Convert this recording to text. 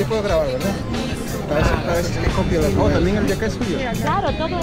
eu puedo grabar, ¿verdad? Para eso, para eso compila. Oh, también el de acá es suyo. Claro, todo.